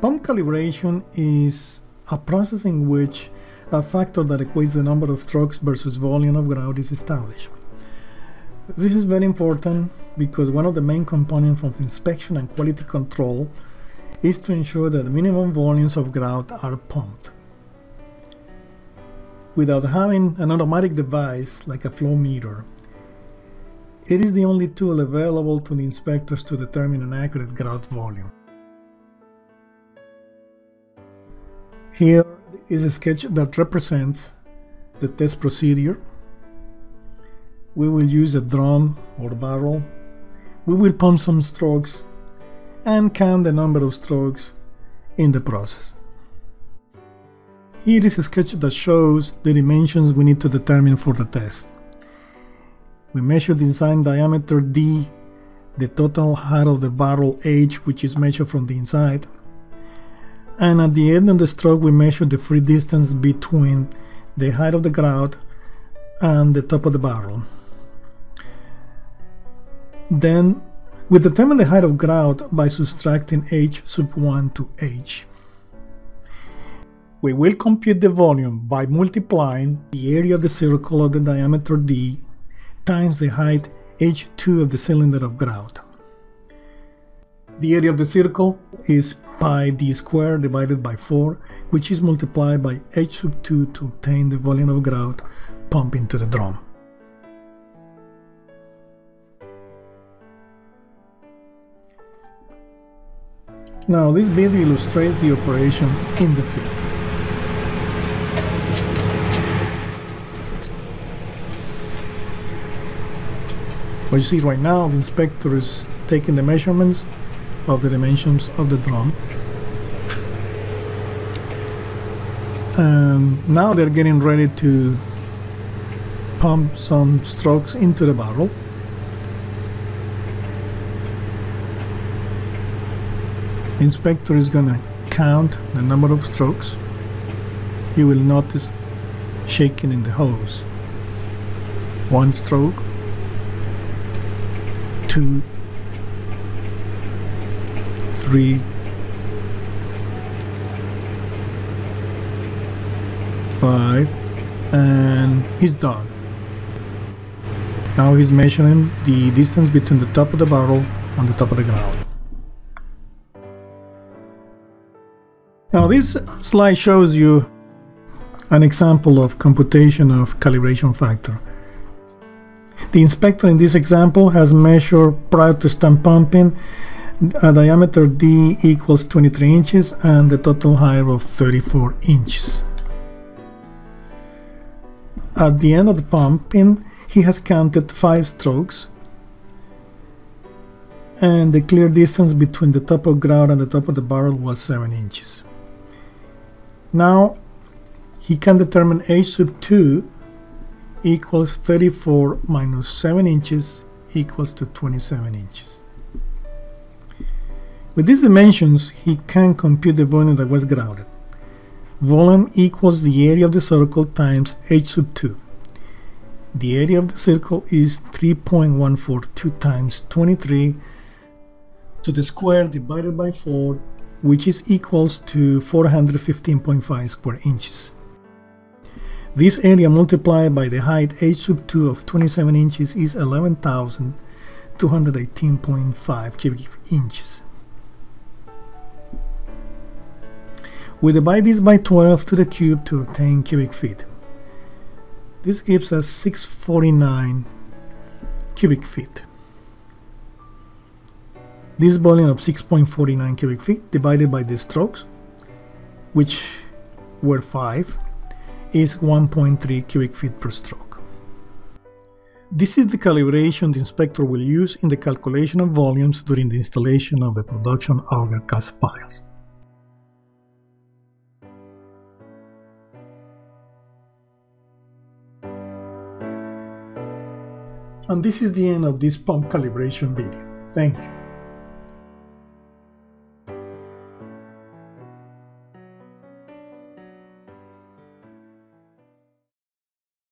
Pump calibration is a process in which a factor that equates the number of strokes versus volume of grout is established. This is very important because one of the main components of inspection and quality control is to ensure that minimum volumes of grout are pumped. Without having an automatic device like a flow meter, it is the only tool available to the inspectors to determine an accurate grout volume. Here is a sketch that represents the test procedure. We will use a drum or barrel. We will pump some strokes and count the number of strokes in the process. Here is a sketch that shows the dimensions we need to determine for the test. We measure the inside diameter D, the total height of the barrel H, which is measured from the inside, and at the end of the stroke we measure the free distance between the height of the grout and the top of the barrel. Then we determine the height of grout by subtracting h sub 1 to h. We will compute the volume by multiplying the area of the circle of the diameter d times the height h2 of the cylinder of grout. The area of the circle is pi d squared divided by 4, which is multiplied by h sub 2 to obtain the volume of grout pumped into the drum. Now this video illustrates the operation in the field. What you see right now, the inspector is taking the measurements of the dimensions of the drum. And now they're getting ready to pump some strokes into the barrel. The inspector is going to count the number of strokes. You will notice shaking in the hose. One stroke, two, three, five, and he's done. Now he's measuring the distance between the top of the barrel and the top of the grout. Now this slide shows you an example of computation of calibration factor. The inspector in this example has measured prior to stamp pumping a diameter D equals 23 inches and the total height of 34 inches. At the end of the pumping, he has counted 5 strokes and the clear distance between the top of grout and the top of the barrel was 7 inches. Now he can determine h sub 2 equals 34 minus 7 inches equals to 27 inches. With these dimensions, he can compute the volume that was grounded. Volume equals the area of the circle times h sub 2. The area of the circle is 3.142 times 23 to the square divided by 4, which is equals to 415.5 square inches. This area multiplied by the height h sub 2 of 27 inches is 11,218.5 cubic inches. We divide this by 12 to the cube to obtain cubic feet. This gives us 649 cubic feet. This volume of 6.49 cubic feet divided by the strokes, which were 5, is 1.3 cubic feet per stroke. This is the calibration the inspector will use in the calculation of volumes during the installation of the production auger cast piles. And this is the end of this pump calibration video. Thank you.